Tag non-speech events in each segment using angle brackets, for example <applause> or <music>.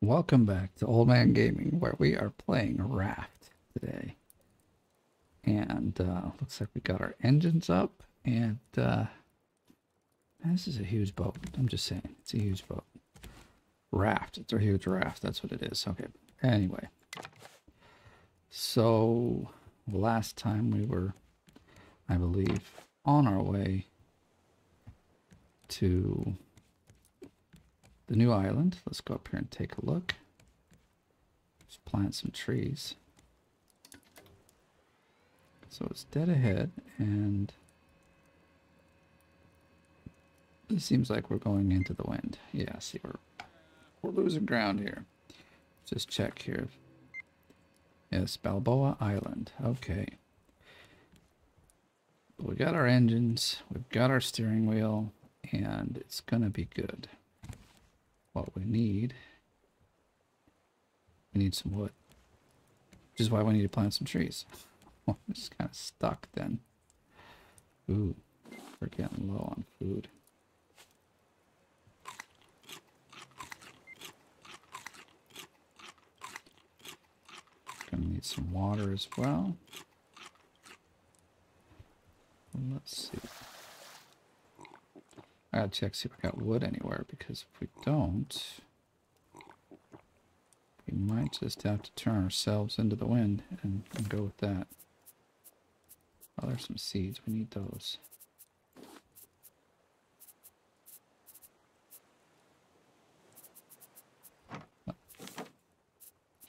Welcome back to Old Man Gaming, where we are playing Raft today. And uh, looks like we got our engines up, and uh, this is a huge boat. I'm just saying, it's a huge boat. Raft, it's a huge raft. That's what it is. Okay. Anyway, so last time we were, I believe, on our way to the new island. Let's go up here and take a look. Just plant some trees. So it's dead ahead and it seems like we're going into the wind. Yeah, see we're we're losing ground here. Just check here. Yes, Balboa Island. Okay. We got our engines, we've got our steering wheel, and it's gonna be good what we need. We need some wood. Which is why we need to plant some trees. <laughs> We're just kind of stuck then. Ooh, we're getting low on food. Gonna need some water as well. Let's see. I gotta check, see if I got wood anywhere, because if we don't, we might just have to turn ourselves into the wind and, and go with that. Oh, there's some seeds. We need those.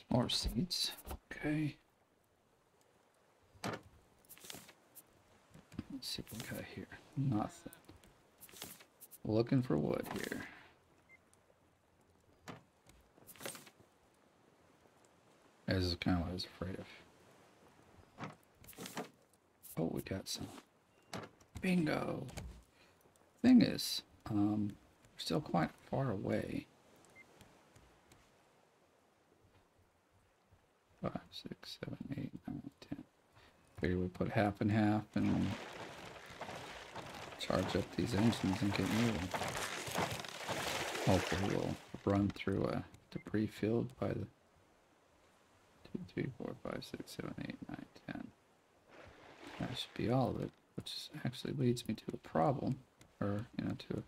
More seeds. Okay. Let's see what we got here. Nothing. Looking for wood here. This is kind of what I was afraid of. Oh, we got some. Bingo! Thing is, um, we're still quite far away. Five, six, seven, eight, nine, ten. Figure we put half and half and charge up these engines and get moving. Hopefully we'll run through a debris field by the 2, 3, 4, 5, 6, 7, 8, 9, 10. That should be all of it, which actually leads me to a problem, or, you know, to a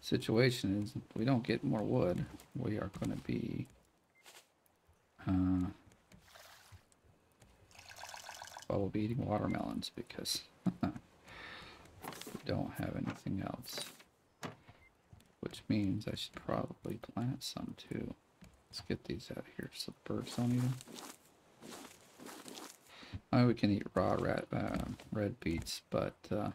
situation is if we don't get more wood, we are going to be uh, well, we'll be eating watermelons because <laughs> don't have anything else. Which means I should probably plant some too. Let's get these out here so the birds don't eat them. I we can eat raw red, uh, red beets, but uh,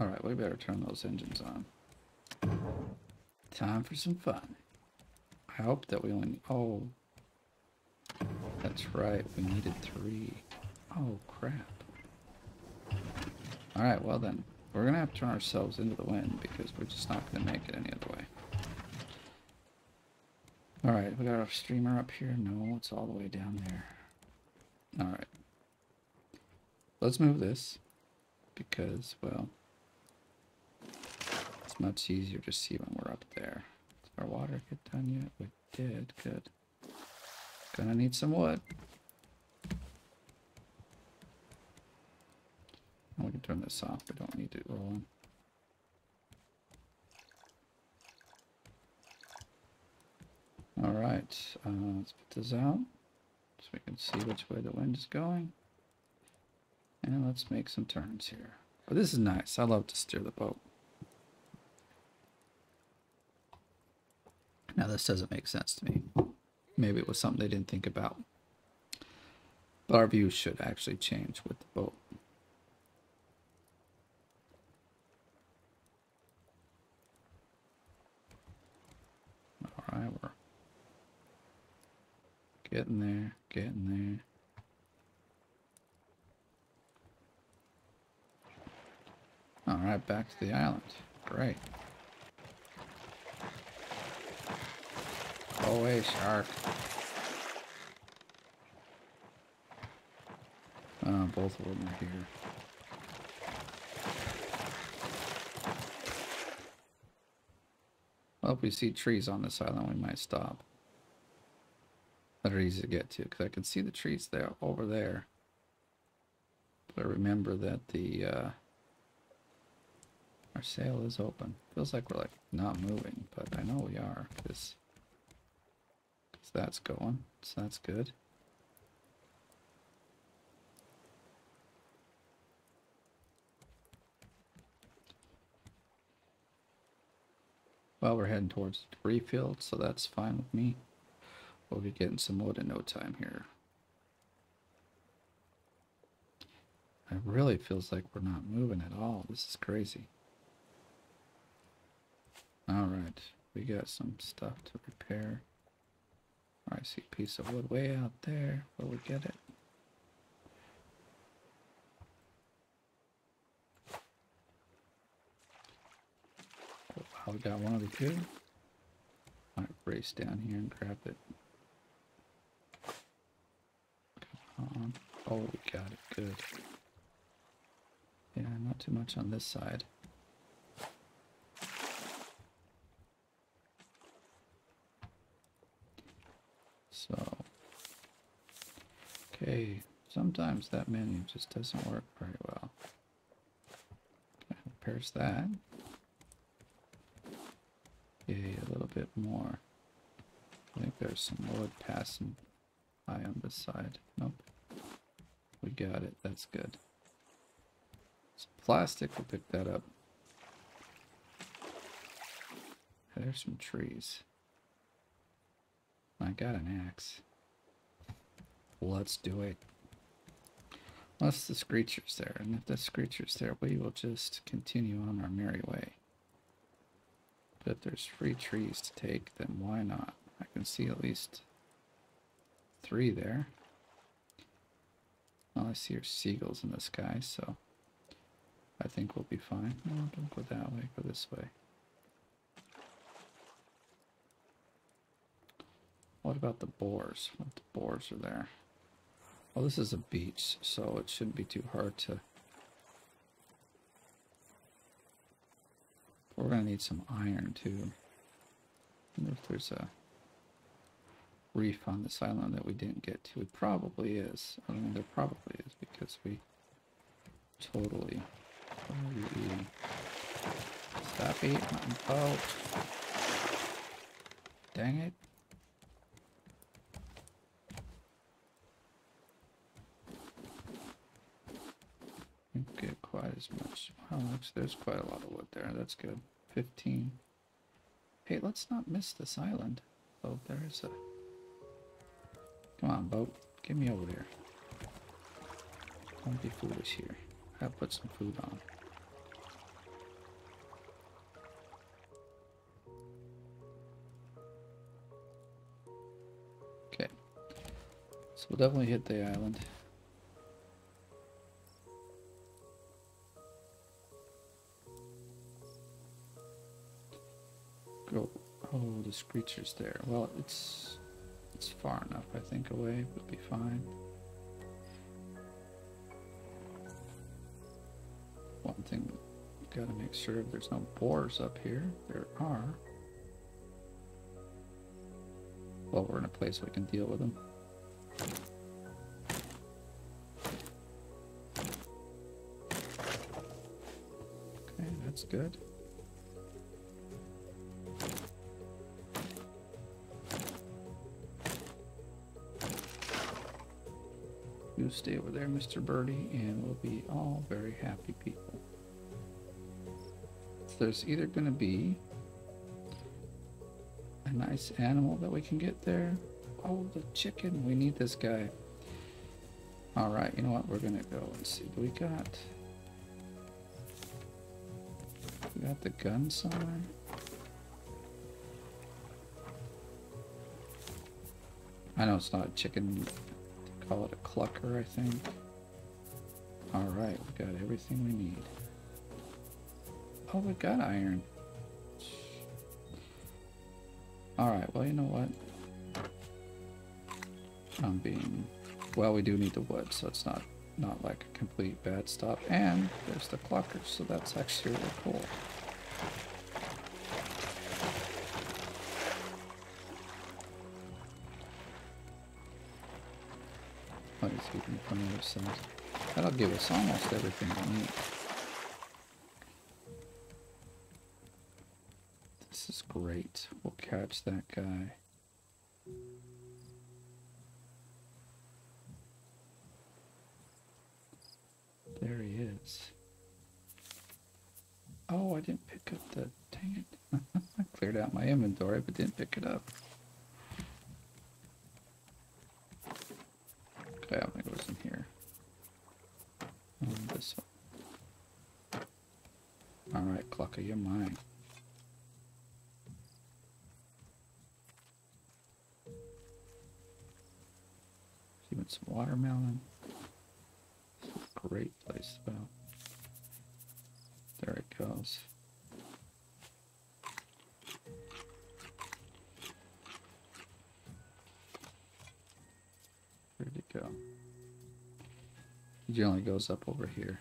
Alright, we better turn those engines on. Time for some fun. I hope that we only... Oh. That's right. We needed three. Oh, crap. Alright, well then. We're going to have to turn ourselves into the wind because we're just not going to make it any other way. Alright, we got our streamer up here. No, it's all the way down there. Alright. Let's move this because, well, much easier to see when we're up there. Did our water get done yet? We did. Good. Gonna need some wood. we can turn this off. We don't need it rolling. Alright, uh, let's put this out so we can see which way the wind is going. And let's make some turns here. But this is nice. I love to steer the boat. Now this doesn't make sense to me. Maybe it was something they didn't think about. But our view should actually change with the boat. Alright, we're getting there, getting there. Alright, back to the island. Great. Go away, shark. Uh, both of them are here. Well, if we see trees on this island, we might stop. That are easy to get to, because I can see the trees there over there. But I remember that the uh, our sail is open. Feels like we're like not moving, but I know we are, because that's going, so that's good. Well, we're heading towards the debris field, so that's fine with me. We'll be getting some wood in no time here. It really feels like we're not moving at all. This is crazy. Alright, we got some stuff to repair. I see a piece of wood way out there. Will we get it? Oh, we got one of the two. Might race down here and grab it. Oh, we got it. Good. Yeah, not too much on this side. So, okay, sometimes that menu just doesn't work very well. Okay, repairs that. Yay, a little bit more. I think there's some wood passing by on this side. Nope. We got it. That's good. Some plastic, we'll pick that up. There's some trees. I got an axe. Let's do it. Unless the screecher's there, and if the screecher's there, we will just continue on our merry way. But if there's free trees to take, then why not? I can see at least three there. All I see are seagulls in the sky, so I think we'll be fine. No, don't go that way, go this way. About the boars? What the boars are there? Well, this is a beach, so it shouldn't be too hard to... We're going to need some iron, too. I wonder if there's a reef on this island that we didn't get to. It probably is. I mean, there probably is, because we totally... Stop eating my boat. Dang it. get quite as much. There's quite a lot of wood there. That's good. 15. Hey, let's not miss this island. Oh, there's a... Come on, boat. Get me over there. Don't be foolish here. I put some food on. Okay. So we'll definitely hit the island. The screecher's there. Well, it's it's far enough, I think, away. We'll be fine. One thing, we've gotta make sure there's no boars up here. There are. Well, we're in a place we can deal with them. Okay, that's good. Stay over there, Mr. Birdie, and we'll be all very happy people. So there's either going to be a nice animal that we can get there. Oh, the chicken. We need this guy. All right, you know what? We're going to go and see. what we got... We got the gun somewhere? I know it's not a chicken Call it a clucker, I think. Alright, we got everything we need. Oh, we got iron. Alright, well, you know what? I'm being... Well, we do need the wood, so it's not not like a complete bad stop. And there's the cluckers, so that's actually really cool. Side? That'll give us almost everything we need. This is great. We'll catch that guy. There he is. Oh, I didn't pick up the... Dang it. <laughs> I cleared out my inventory, but didn't pick it up. I think it in here. And this one. Alright, Clucker, you're mine. Even some watermelon. Great place though. There it goes. Go? It generally goes up over here.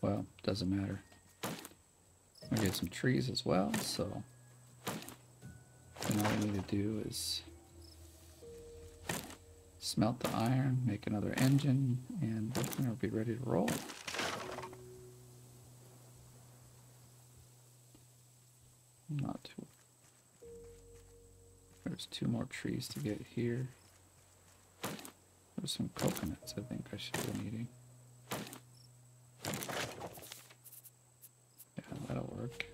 Well, doesn't matter. I get some trees as well, so then all we need to do is smelt the iron, make another engine, and we will be ready to roll. Not too. There's two more trees to get here. There's some coconuts I think I should been eating. Yeah, that'll work.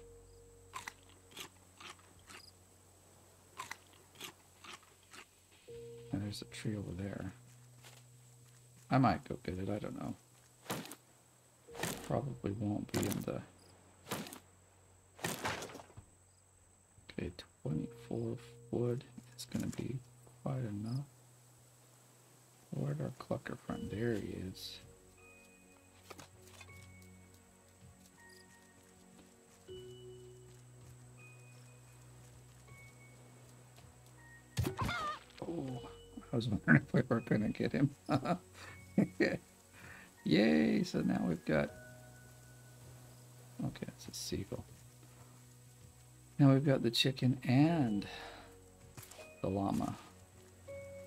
And there's a tree over there. I might go get it, I don't know. Probably won't be in the... Okay, 24 wood is going to be quite enough. Where'd our clucker from? There he is. Oh, I was wondering if we were going to get him. <laughs> Yay, so now we've got... Okay, it's a seagull. Now we've got the chicken and the llama.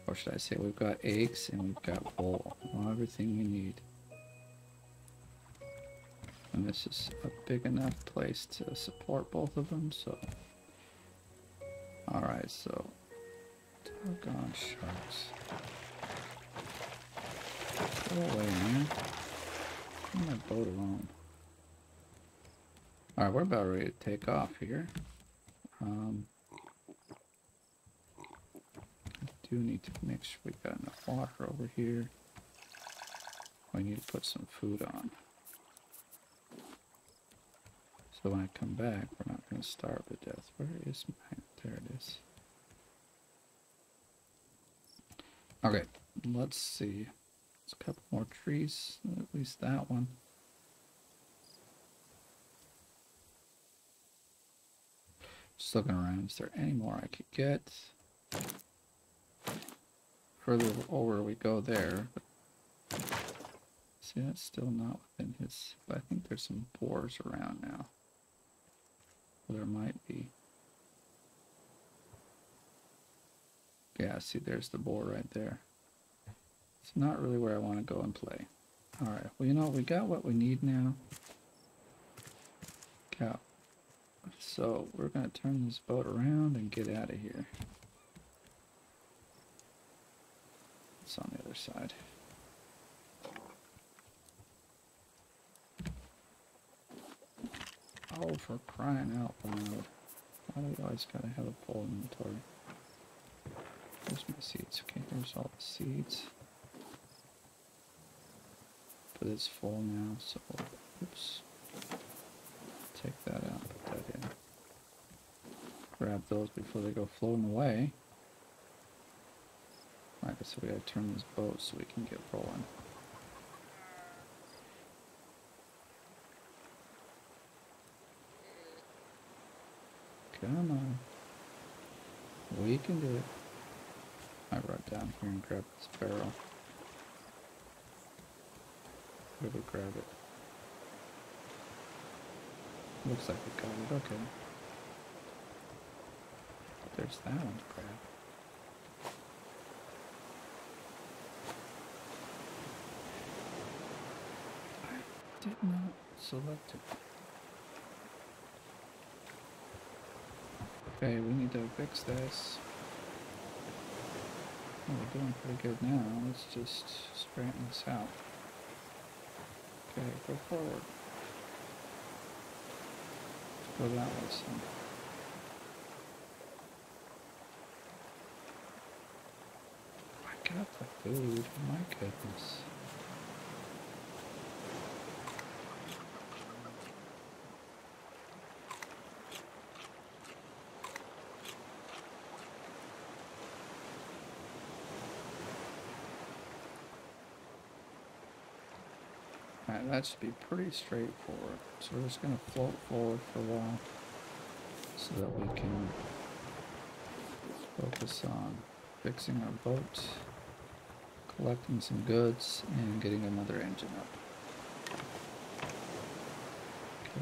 Or should I say we've got eggs and we've got wool. Everything we need. And this is a big enough place to support both of them, so... Alright, so... Doggone sharks. Go away, man. Leave my boat alone. Alright, we're about ready to take off here. Um, I do need to make sure we got enough water over here. We need to put some food on. So when I come back, we're not going to starve to death. Where is my... There it is. Okay, let's see. There's a couple more trees, at least that one. Just looking around, is there any more I could get? Further over we go there. See, that's still not within his... But I think there's some boars around now. Well, there might be. Yeah, see, there's the boar right there. It's not really where I want to go and play. Alright, well, you know, we got what we need now. Got so we're going to turn this boat around and get out of here. It's on the other side. Oh, for crying out loud. Why do we always gotta have a full inventory? There's my seeds. Okay, here's all the seeds. But it's full now, so oops. Take that out, put that in. Grab those before they go floating away. I said, we gotta turn this boat so we can get rolling. Come on. We can do it. I run down here and grab this barrel. Where to grab it? Looks like we got it, okay. There's that one to grab. Did not select it. Okay, we need to fix this. Oh, we're doing pretty good now. Let's just straighten this out. Okay, go forward. Go that way some. I got the food. Oh my goodness. Alright, that should be pretty straightforward. So we're just going to float forward for a while so that we can focus on fixing our boat, collecting some goods, and getting another engine up. Okay.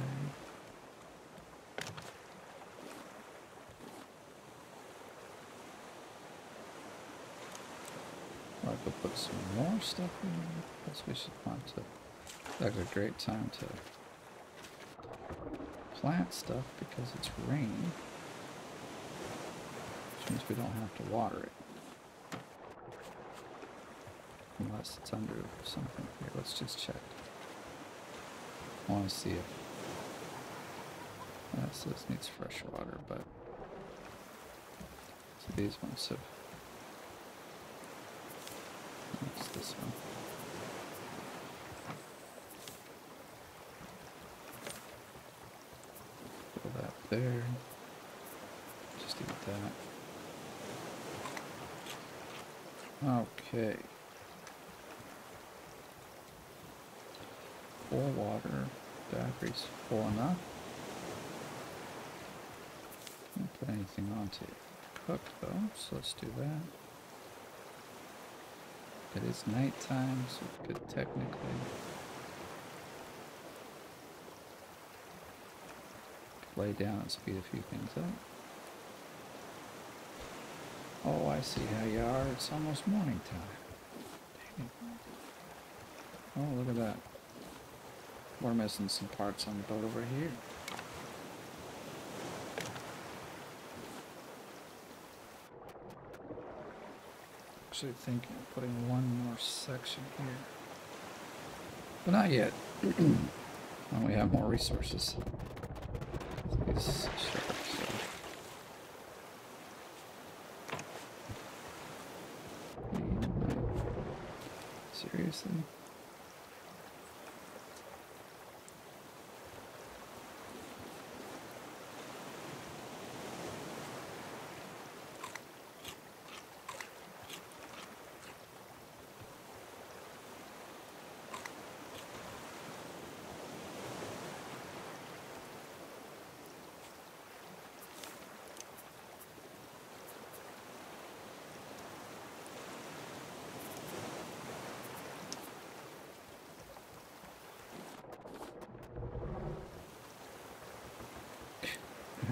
I could put some more stuff in. I Guess we should want to like a great time to plant stuff because it's rain. Which means we don't have to water it. Unless it's under something here. Let's just check. I want to see if says needs fresh water, but so these ones have What's this one? Put that there. Just eat that. Okay. Full water. Batteries full enough. Can't put anything on to cook though, so let's do that. It is nighttime, so we could technically lay down and speed a few things up. Oh, I see how you are. It's almost morning time. Oh, look at that. We're missing some parts on the boat over here. Actually thinking of putting one more section here. But not yet. <clears throat> when we have more resources. These sharks, so. Seriously?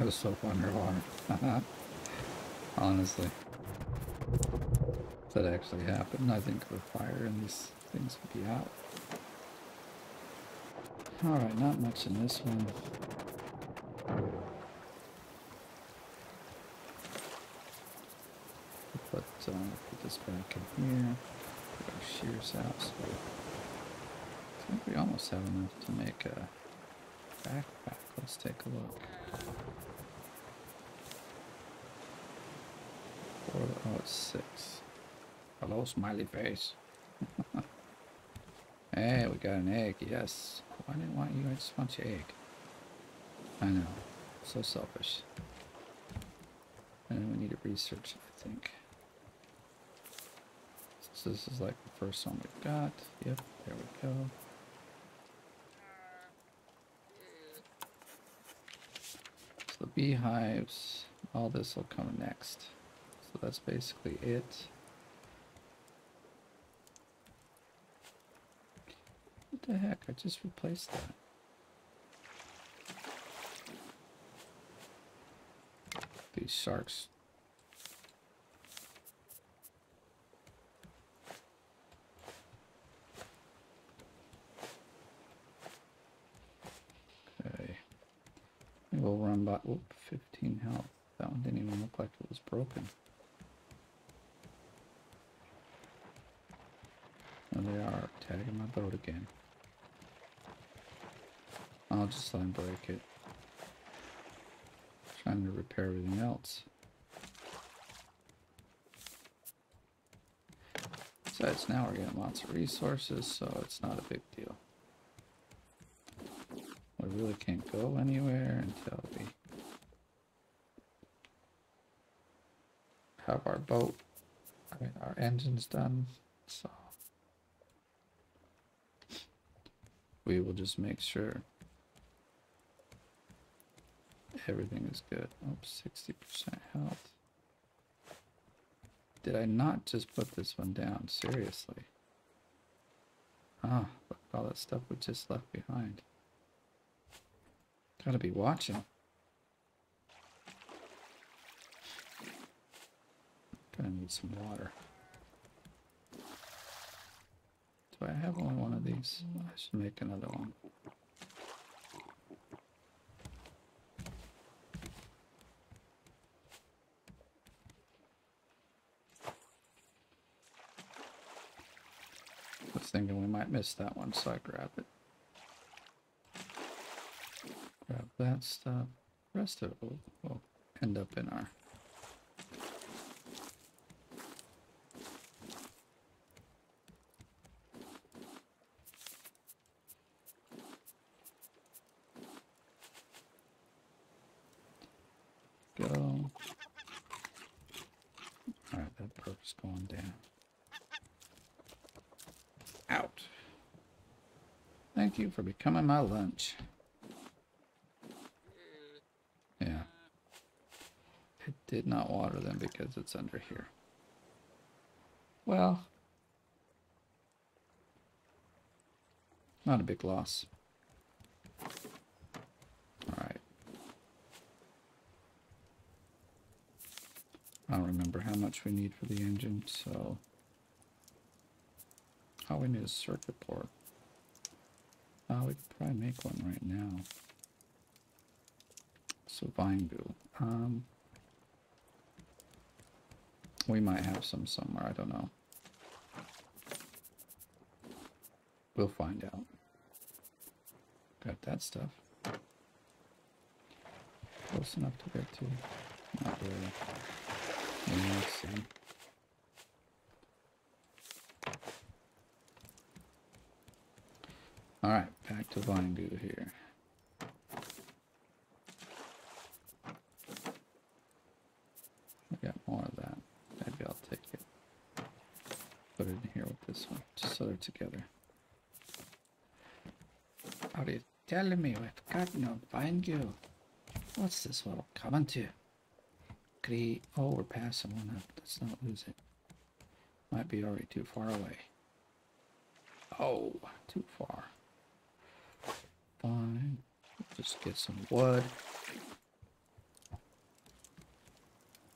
I was so underwater. Honestly. If that actually happened, I think the fire and these things would be out. Alright, not much in this one. Put, uh, put this back in here. Put our shears out. So I think we almost have enough to make a backpack. Let's take a look. Four, oh, it's six. Hello, smiley face. <laughs> hey, we got an egg, yes. Why didn't want you? I just want your egg. I know. So selfish. And we need to research, I think. So this is like the first one we've got. Yep, there we go. So the beehives, all this will come next. So that's basically it. What the heck? I just replaced that. These sharks we'll run by oop, 15 health. That one didn't even look like it was broken. They are tagging my boat again. I'll just let him break it. Trying to repair everything else. Besides, now we're getting lots of resources, so it's not a big deal. We really can't go anywhere until we have our boat, I mean, our engines done, so we will just make sure everything is good. Oops, 60% health. Did I not just put this one down? Seriously. Ah, look at all that stuff we just left behind. Gotta be watching. Gonna need some water. Do I have only one of these? I should make another one. I was thinking we might miss that one, so I grab it. Grab that stuff. rest of it will, will end up in our go. Alright, that perk's going down. Out. Thank you for becoming my lunch. Yeah. It did not water them because it's under here. Well, not a big loss. Alright. I don't remember how much we need for the engine, so... All we need is circuit board. Oh, we could probably make one right now. So vine goo. Um, we might have some somewhere, I don't know. We'll find out. Got that stuff. Close enough to get to. Not really. Yeah, let's see. Alright, back to goo here. I got more of that. Maybe I'll take it. Put it in here with this one, just so they're together. Are you telling me we've got no goo? What's this world coming to? Great. Oh, we're passing one up. Let's not lose it. Might be already too far away. Oh, too far. Fine. Just get some wood.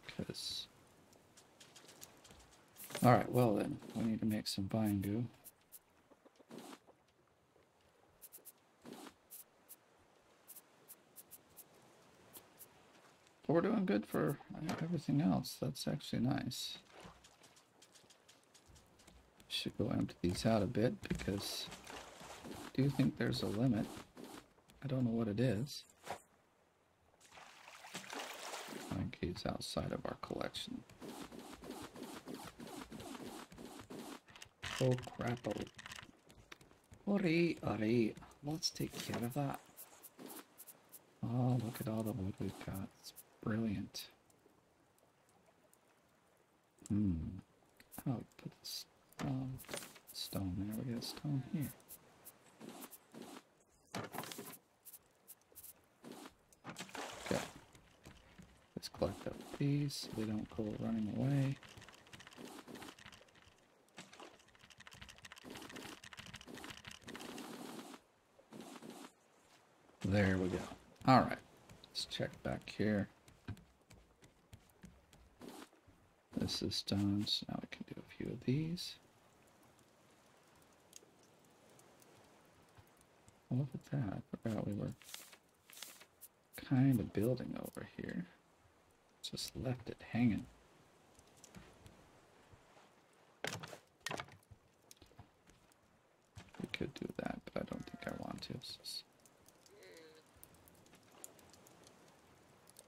Because... Alright, well then, we need to make some vine goo. But we're doing good for everything else. That's actually nice. Should go empty these out a bit because I do think there's a limit. I don't know what it is. I think he's outside of our collection. Oh crap! Alright, alright. Let's take care of that. Oh, look at all the wood we've got. It's brilliant. Hmm. Oh, put this um, stone there. We got a stone here. Let's collect up these so they don't go running away. There we go. All right. Let's check back here. This is done, so now we can do a few of these. Look at that. I forgot we were kind of building over here. Just left it hanging. We could do that, but I don't think I want to.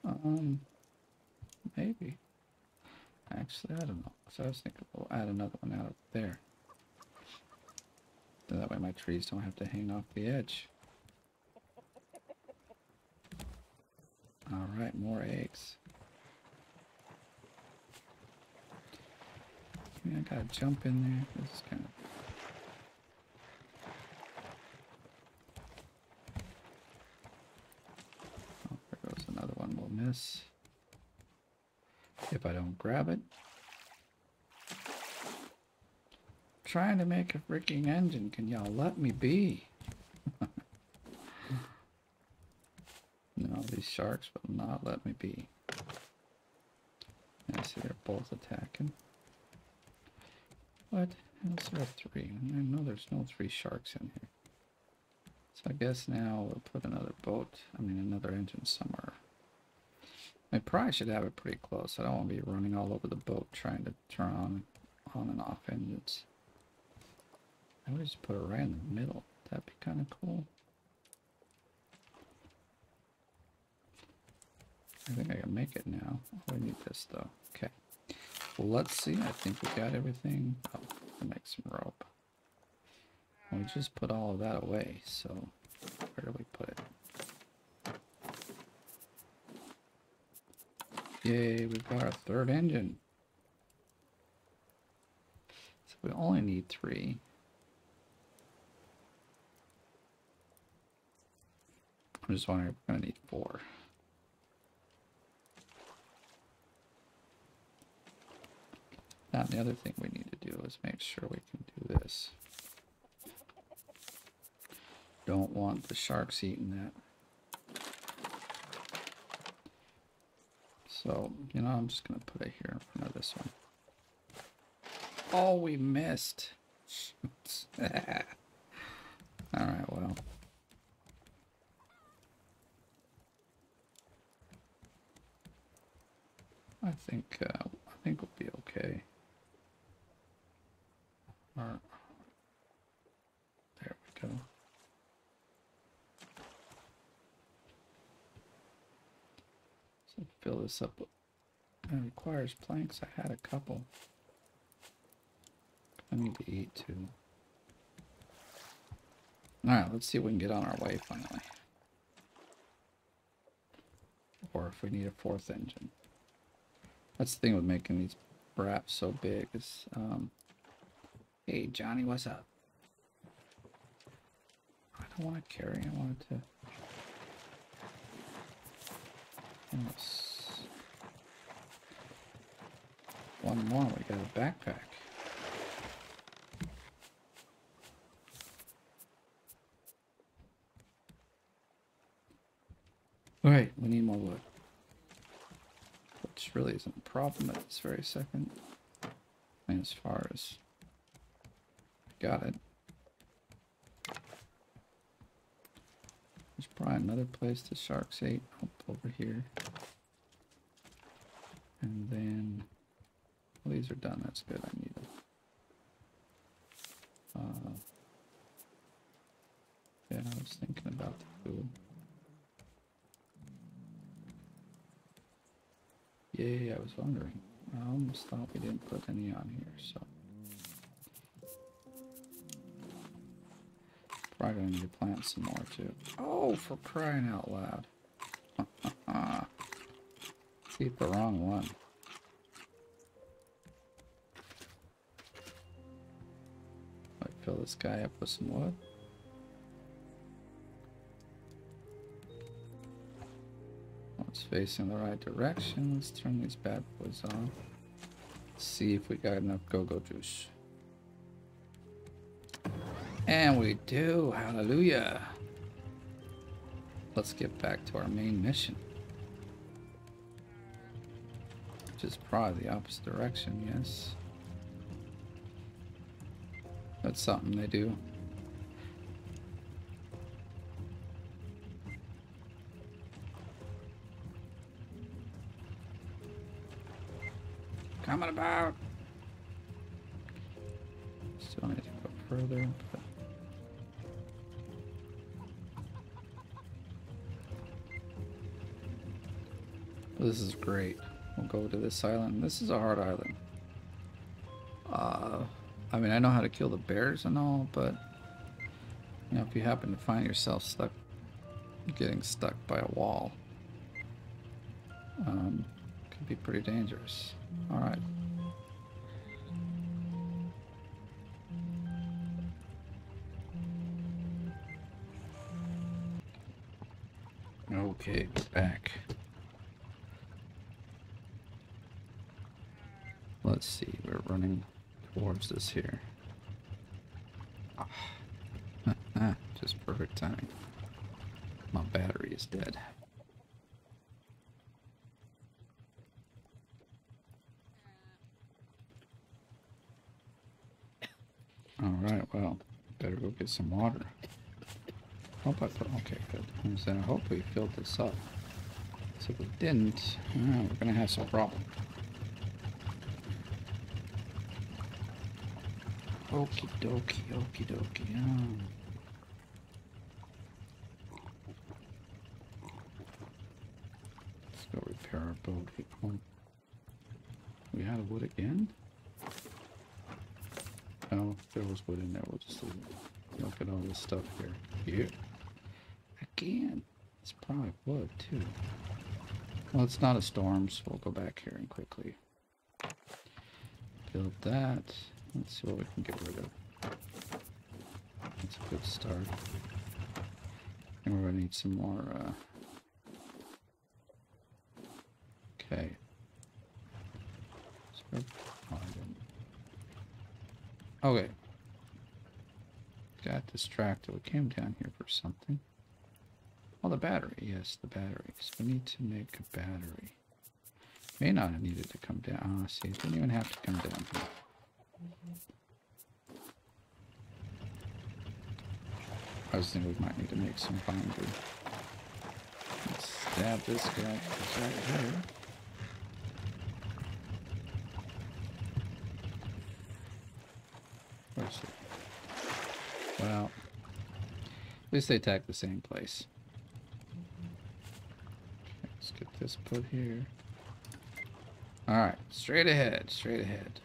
Um, maybe. Actually, I don't know. So I was thinking we'll add another one out there. So that way my trees don't have to hang off the edge. Alright, more eggs. I gotta jump in there. This is kind of... Oh, there goes another one we'll miss. If I don't grab it. trying to make a freaking engine. Can y'all let me be? <laughs> no, these sharks will not let me be. I see they're both attacking. What? How's there three? I know there's no three sharks in here. So I guess now we'll put another boat, I mean another engine somewhere. I probably should have it pretty close. I don't want to be running all over the boat trying to turn on on and off engines. I would just put it right in the middle. That'd be kind of cool. I think I can make it now. We need this though. Okay. Let's see. I think we got everything. Oh, make some rope. We just put all of that away. So where do we put it? Yay, we've got our third engine. So we only need three. I'm just wondering if we're going to need four. Now, the other thing we need to do is make sure we can do this. Don't want the sharks eating that. So, you know, I'm just going to put it here in front of this one. Oh, we missed. <laughs> Alright, well. I think uh, I think we'll be okay. There we go. So fill this up. It requires planks. I had a couple. I need to eat too. Alright, let's see if we can get on our way finally. Or if we need a fourth engine. That's the thing with making these wraps so big is, um, hey Johnny, what's up? I don't want to carry, I wanted to, yes. one more, we got a backpack. Alright, we need more wood which really isn't a problem at this very second. I mean, as far as got it. There's probably another place the sharks ate over here. And then, well, these are done. That's good. I need them. Uh, yeah, I was thinking about the food. Yeah, I was wondering. I almost thought we didn't put any on here, so. Probably need to plant some more too. Oh, for crying out loud. <laughs> See the wrong one. Might fill this guy up with some wood. Oh, it's facing the right direction. Let's turn these bad boys on. See if we got enough go-go juice. And we do. Hallelujah. let's get back to our main mission. Which is probably the opposite direction, yes. That's something they do. Coming about. Still need to go further, this is great. We'll go to this island. This is a hard island. Uh, I mean, I know how to kill the bears and all, but you know, if you happen to find yourself stuck, getting stuck by a wall, um, could be pretty dangerous. All right. Water. Hope I put, okay, good. I said, I hope we filled this up. So if we didn't, uh, we're gonna have some problem. Okie dokie, okie dokie. Um. Let's go repair our boat. Oh. We had wood again? Oh, there was wood in there. We'll just leave it. Look at all this stuff here. Here. Again. It's probably wood, too. Well, it's not a storm, so we'll go back here and quickly build that. Let's see what we can get rid of. That's a good start. And we're gonna need some more, uh... Okay. Okay. Distracted. We came down here for something. Oh, the battery. Yes, the batteries. We need to make a battery. May not have needed to come down. Ah, see, it didn't even have to come down here. I was thinking we might need to make some binder. Let's stab this guy right here. Where's it? Well, at least they attack the same place. Let's get this put here. Alright, straight ahead, straight ahead.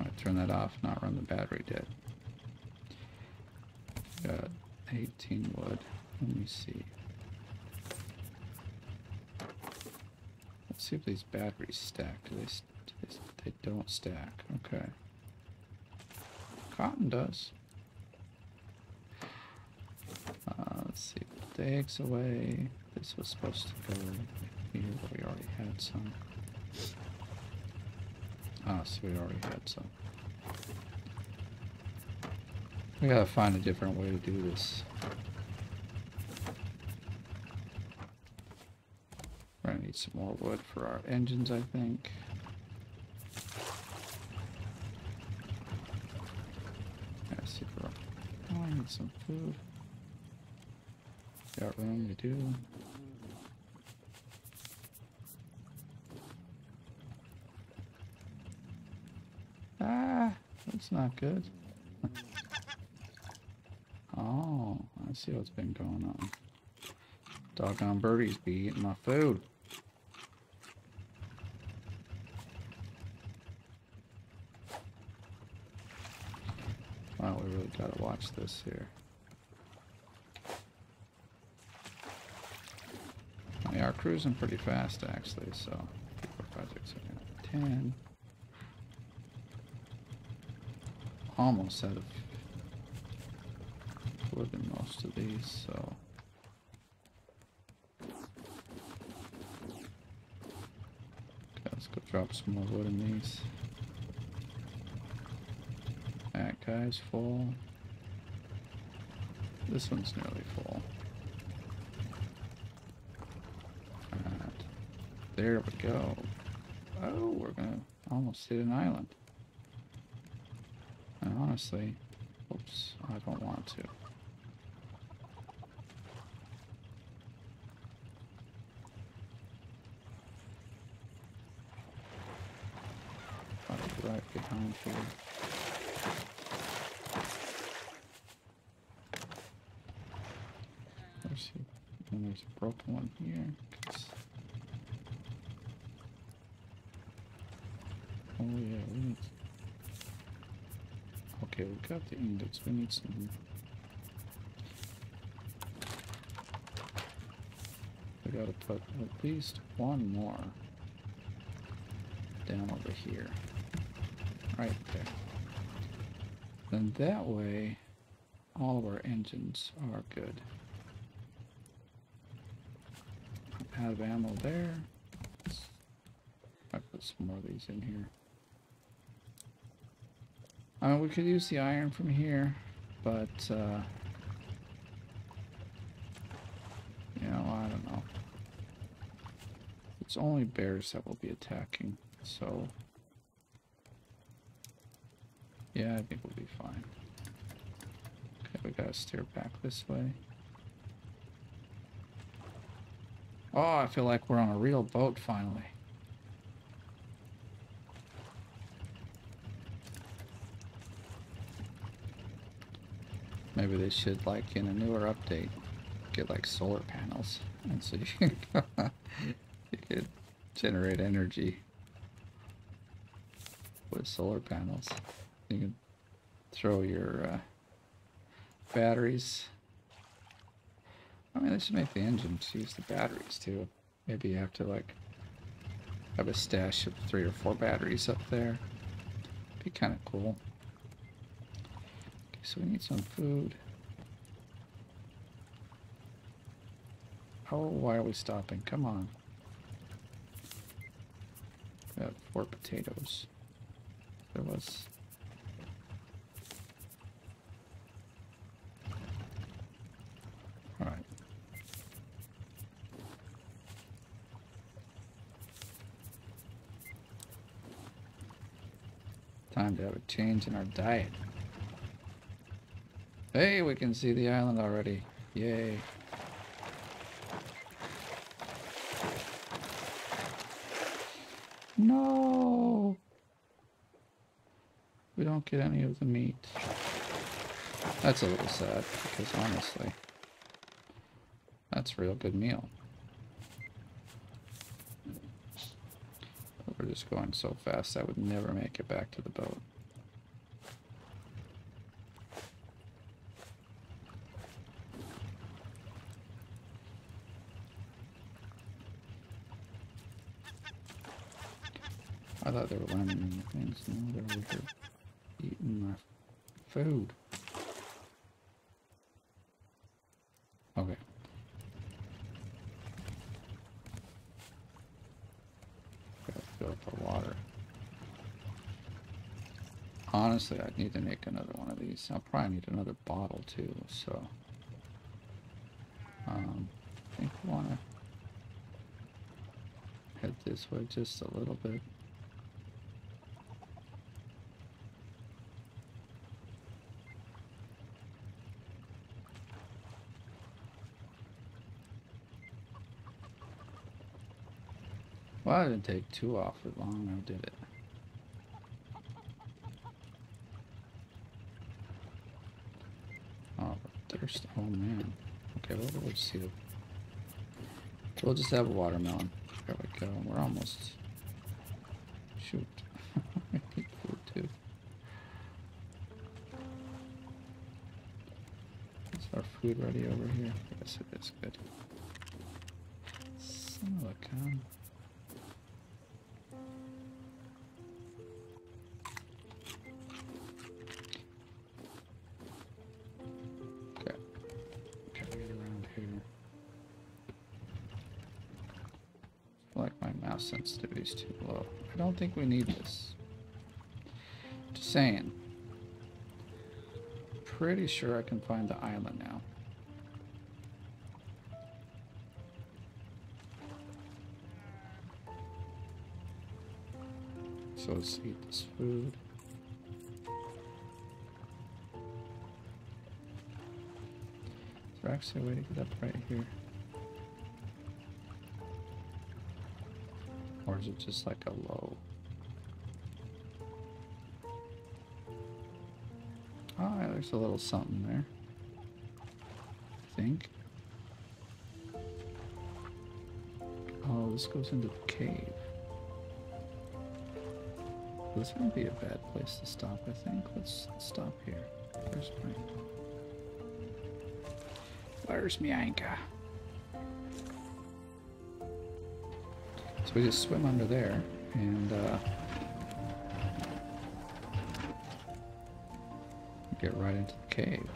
Alright, turn that off, not run the battery dead. Got 18 wood. Let me see. Let's see if these batteries stack. Do they, do they, they don't stack. Okay. Cotton does. Uh, let's see. Put the eggs away. This was supposed to go here, but we already had some. Ah, so we already had some. We gotta find a different way to do this. We're gonna need some more wood for our engines, I think. Yeah, see if we're... Oh, I need some food. Got room, we do. Ah, that's not good. <laughs> oh, I see what's been going on. Doggone birdies be eating my food. Wow, we really gotta watch this here. We are cruising pretty fast actually, so 4, 5, 6, 7, 8, 10. almost out of wood in most of these, so. Okay, let's go drop some more wood in these. That guy's full. This one's nearly full. Right. There we go. Oh, we're gonna almost hit an island. And honestly, oops, I don't want to. right behind here. There's a broken one here. Oh yeah, we need. Okay, we got the ingots. We need some. We gotta put at least one more down over here. Right there. Then that way, all of our engines are good. Out of ammo there. I put some more of these in here. I mean, we could use the iron from here, but, uh, you know, I don't know. It's only bears that will be attacking, so, yeah, I think we'll be fine. Okay, we gotta steer back this way. Oh, I feel like we're on a real boat finally. Maybe they should, like, in a newer update, get like solar panels, and so you can <laughs> you could generate energy with solar panels. You can throw your uh, batteries. I mean, they should make the engines use the batteries too. Maybe you have to like have a stash of three or four batteries up there. Be kind of cool. Okay, so we need some food. Oh, why are we stopping? Come on. We have four potatoes. There was. Time to have a change in our diet. Hey, we can see the island already. Yay. No! We don't get any of the meat. That's a little sad, because honestly, that's a real good meal. But we're just going so fast I would never make it back to the boat. I thought they were landing in the things. No, they're over here eating my food. Okay. Gotta fill up our water. Honestly, I need to make another one of these. I'll probably need another bottle too, so. Um, I think we want to head this way just a little bit. Well, I didn't take too awfully long, I did it? Oh. Oh man. Okay, well, we'll just see. The... We'll just have a watermelon. There we go. We're almost. Shoot. <laughs> I need food too. Is our food ready over here? Yes, it is. Good. Think we need this. Just saying. Pretty sure I can find the island now. So let's eat this food. Is there actually a way to get up right here? Or is it just like a low? There's a little something there. I think. Oh, this goes into the cave. This might be a bad place to stop, I think. Let's stop here. Where's my... Where's my anchor? So we just swim under there, and, uh... Get right into the cave.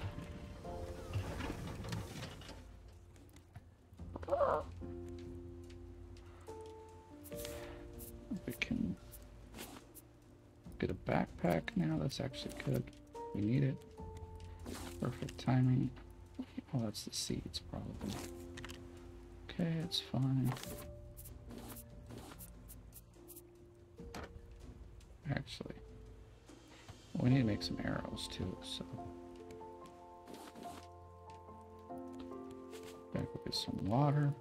We can get a backpack now. That's actually good. We need it. Perfect timing. Oh, that's the seeds, probably. Okay, it's fine. We need to make some arrows too, so. Back up get some water.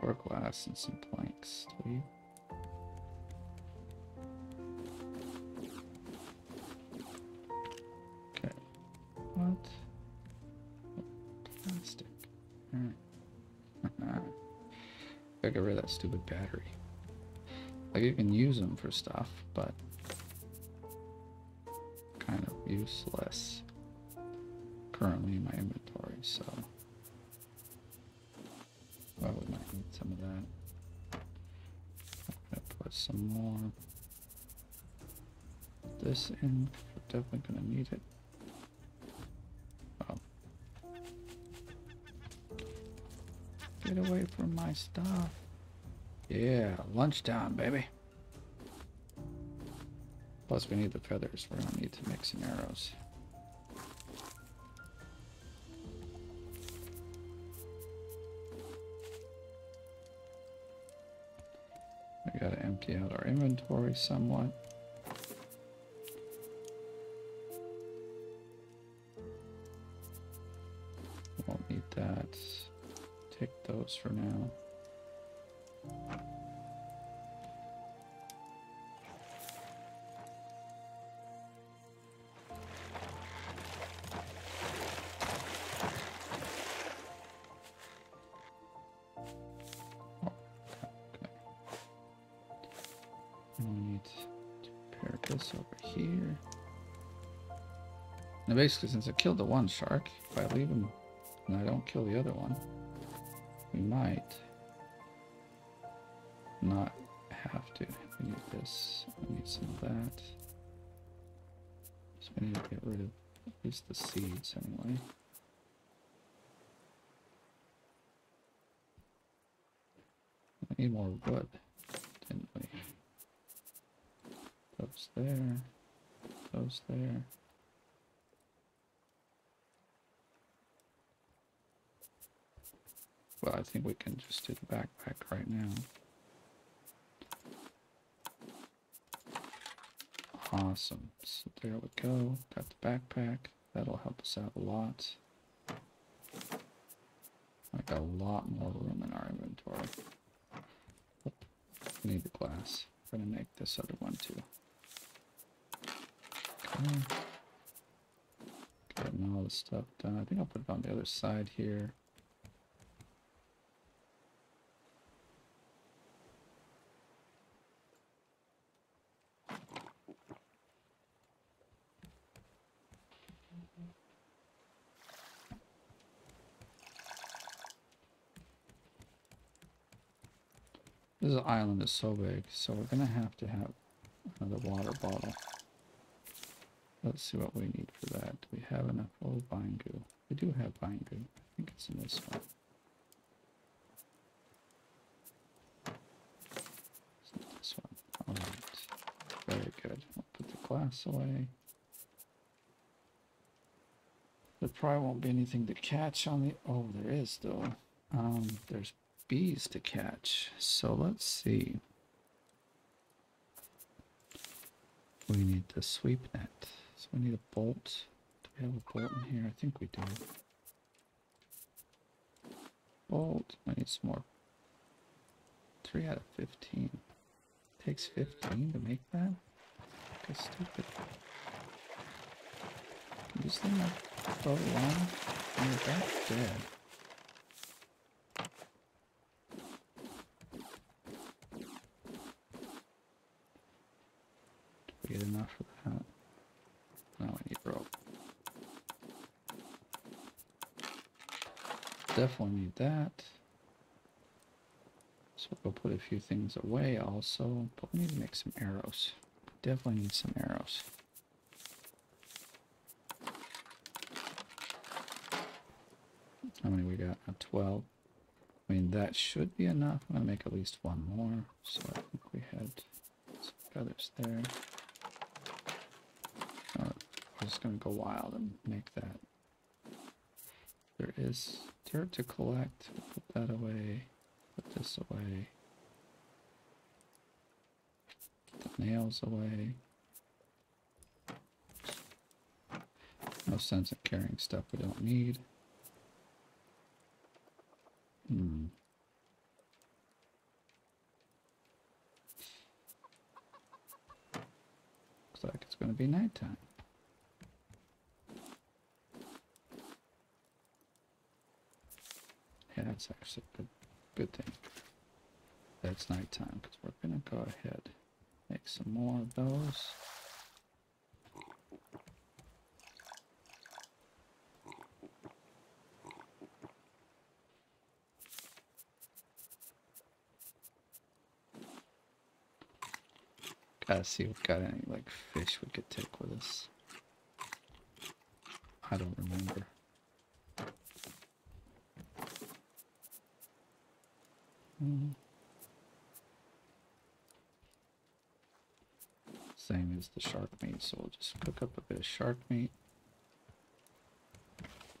Four glass and some planks. Sweet. That stupid battery. Like you can use them for stuff, but kind of useless currently in my inventory, so well, we might need some of that. I'm gonna put some more this in. We're definitely gonna need it. Oh. Get away from my stuff. Yeah, lunchtime, baby. Plus, we need the feathers. We're gonna need to make some arrows. We gotta empty out our inventory somewhat. Won't need that. Take those for now. This over here. Now basically, since I killed the one shark, if I leave him and I don't kill the other one, we might not have to. We need this. We need some of that. So we need to get rid of at least the seeds anyway. We need more wood, didn't we? Those there. Those there. Well, I think we can just do the backpack right now. Awesome. So there we go. Got the backpack. That'll help us out a lot. Got a lot more room in our inventory. Oop, need the glass. We're gonna make this other one too. Getting all the stuff done. I think I'll put it on the other side here. This island is so big, so we're gonna have to have another water bottle. Let's see what we need for that. Do we have enough? Oh, vine goo. We do have vine goo. I think it's in this one. It's not this one. Alright. Very good. I'll put the glass away. There probably won't be anything to catch on the... Oh, there is, though. Um, there's bees to catch. So let's see. We need the sweep net. So we need a bolt. Do we have a bolt in here? I think we do. Bolt. I need some more. 3 out of 15. Takes 15 to make that? That's stupid. This thing not float along? Mean, that's dead. Get enough for that? No, I need rope. Definitely need that. So we'll put a few things away also, but we need to make some arrows. Definitely need some arrows. How many we got? Uh, 12. I mean, that should be enough. I'm going to make at least one more. So I think we had some feathers there. Uh, I'm just going to go wild and make that. There is dirt to collect. Put that away. Put this away. Put the nails away. No sense in carrying stuff we don't need. Hmm. Looks like it's going to be nighttime. That's actually a good, good thing. That's nighttime because we're to go ahead make some more of those. Gotta see if we've got any like fish we could take with us. I don't remember. Mm. Same as the shark meat, so we'll just cook up a bit of shark meat.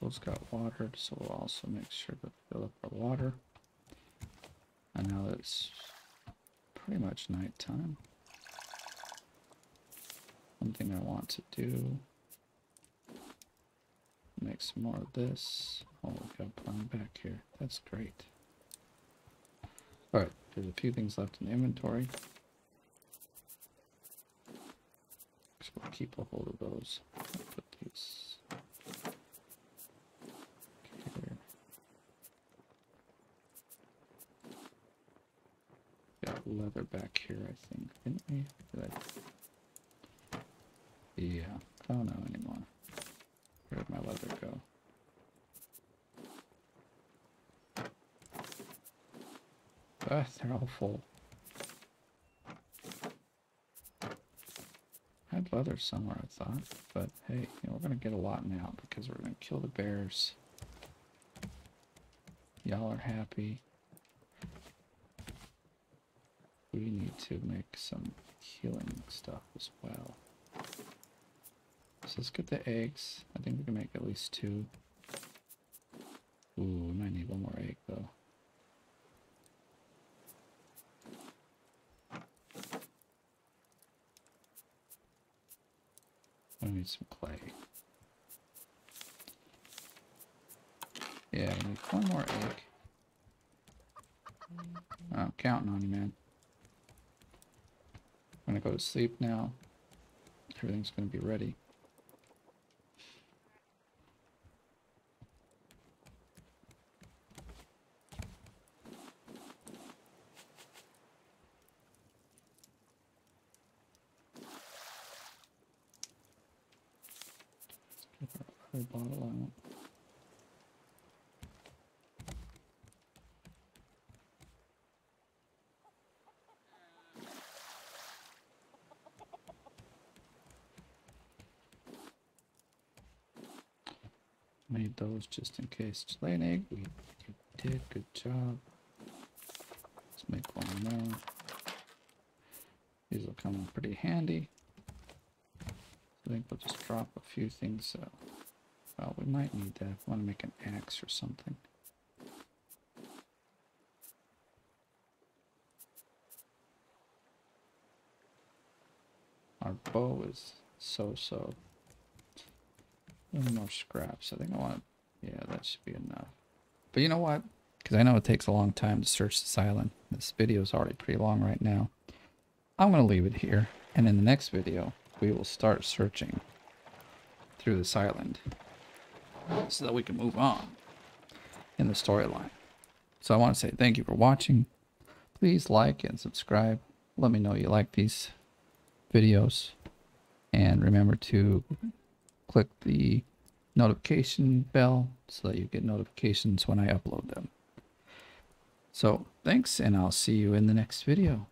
Those got watered, so we'll also make sure to fill up our water. And now it's pretty much nighttime. One thing I want to do, make some more of this. Oh, we got plenty back here. That's great. Alright, there's a few things left in the inventory. So we'll keep a hold of those. Put these. Got leather back here, I think, didn't we? Did I. Oh no anymore. Where'd my leather go? Ah, they're all full. I had leather somewhere, I thought. But hey, you know, we're gonna get a lot now because we're gonna kill the bears. Y'all are happy. We need to make some healing stuff as well. So let's get the eggs. I think we can make at least two. Ooh, we might need one more egg though. Some clay. Yeah, I need one more egg. Oh, I'm counting on you, man. I'm gonna go to sleep now. Everything's gonna be ready. Other bottle out. Made those just in case. Just lay an egg. We did good job. Let's make one more. These will come in pretty handy. I think we'll just drop a few things. Uh, well, we might need that. want to make an axe or something. Our bow is so-so. more scraps. I think I want... Yeah, that should be enough. But you know what? Because I know it takes a long time to search this island. This video is already pretty long right now. I'm going to leave it here. And in the next video, we will start searching through this island so that we can move on in the storyline. So I want to say thank you for watching. Please like and subscribe. Let me know you like these videos. And remember to click the notification bell so that you get notifications when I upload them. So thanks and I'll see you in the next video.